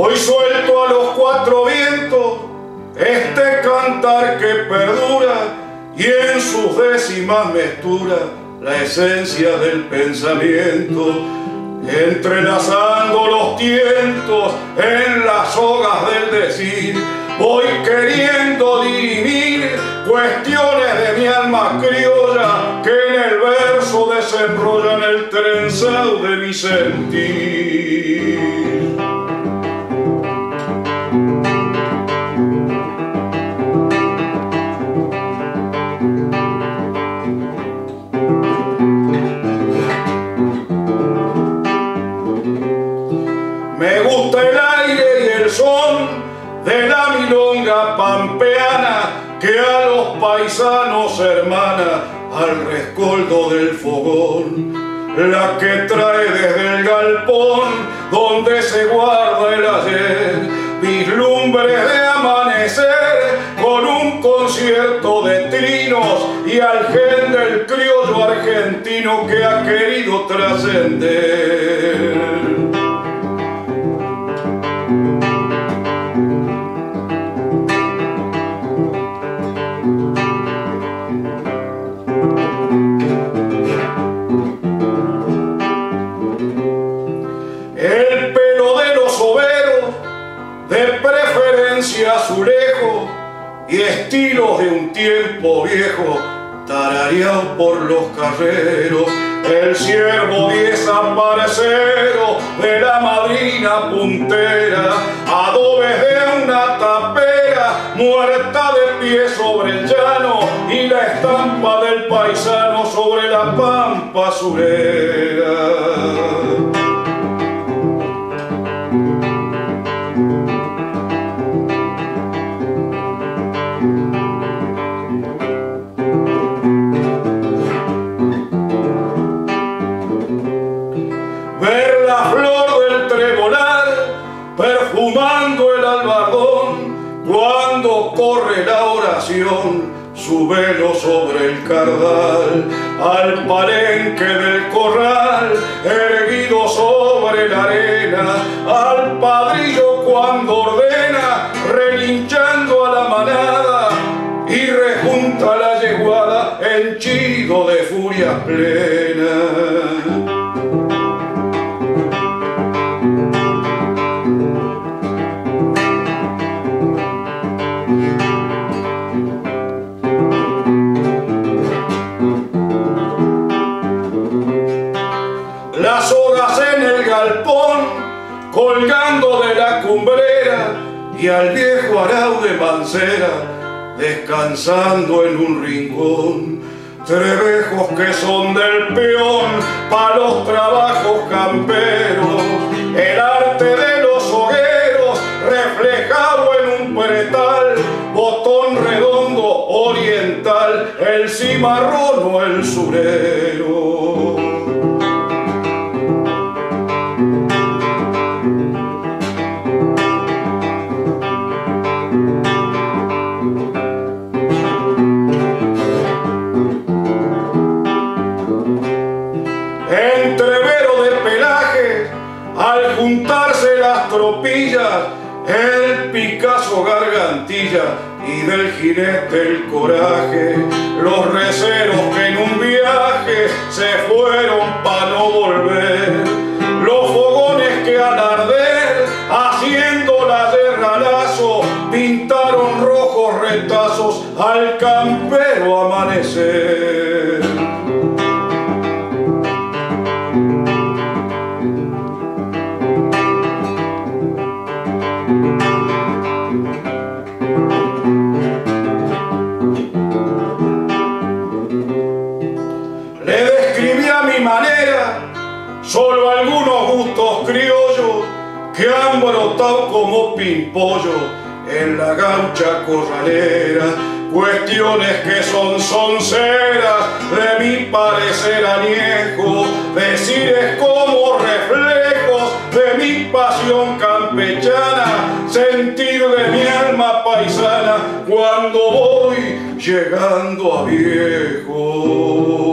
Hoy suelto a los cuatro vientos este cantar que perdura y en sus décimas mestura la esencia del pensamiento, entrelazando los tientos en las sogas del decir, voy queriendo dirimir cuestiones de mi alma criolla que en el verso desenrollan el trenzado de mi sentir. Los paisanos hermana al rescoldo del fogón, la que trae desde el galpón donde se guarda el ayer, vislumbre de amanecer con un concierto de trinos y al gen del criollo argentino que ha querido trascender. Azulejo y estilos de un tiempo viejo, tarareado por los carreros, el ciervo desaparecido de la madrina puntera, adobes de una tapera, muerta de pie sobre el llano y la estampa del paisano sobre la pampa azulera. su velo sobre el cardal, al palenque del corral, erguido sobre la arena, al padrillo cuando ordena, relinchando a la manada, y rejunta la yeguada, henchido de furia plena. colgando de la cumbrera y al viejo arau de mancera descansando en un rincón. Trebejos que son del peón para los trabajos camperos, el arte de los hogueros reflejado en un pretal, botón redondo oriental, el cimarrón o el surero. El Picasso gargantilla y del jinete el coraje, los receros que en un viaje se fueron para no volver, han brotado como pimpollo en la gaucha corralera, cuestiones que son sonceras de mi parecer añejo, decires como reflejos de mi pasión campechana, sentir de mi alma paisana cuando voy llegando a viejo.